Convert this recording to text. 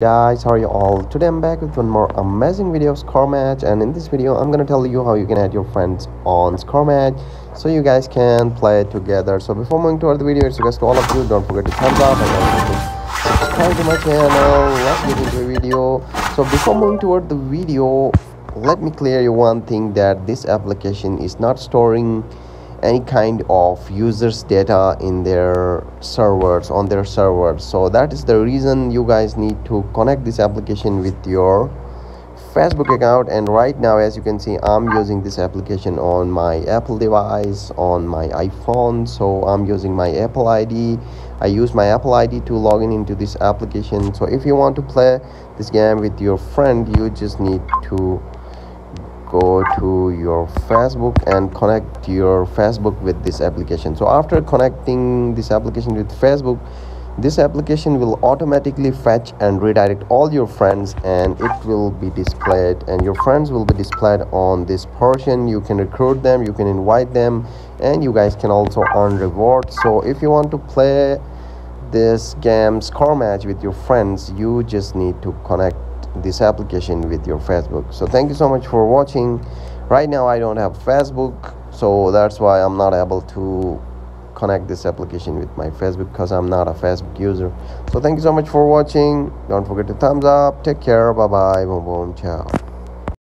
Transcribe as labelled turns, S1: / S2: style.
S1: guys how are you all? Today i'm back with one more amazing video of score match and in this video i'm gonna tell you how you can add your friends on score match so you guys can play together. So before moving toward the video it's request to all of you don't forget to thumbs up and subscribe to my channel. Let's get into the video. So before moving toward the video let me clear you one thing that this application is not storing any kind of users data in their servers on their servers. So that is the reason you guys need to connect this application with your facebook account. And right now as you can see i'm using this application on my apple device on my iphone. So i'm using my apple id i use my apple id to log in into this application. So if you want to play this game with your friend you just need to go to your facebook and connect your facebook with this application. So after connecting this application with facebook this application will automatically fetch and redirect all your friends and it will be displayed and your friends will be displayed on this portion. You can recruit them you can invite them and you guys can also earn rewards. So if you want to play this game score match with your friends you just need to connect this application with your facebook. So thank you so much for watching. Right now i don't have facebook so that's why i'm not able to connect this application with my facebook because i'm not a facebook user. So thank you so much for watching. Don't forget to thumbs up. Take care. Bye bye boom boom. Ciao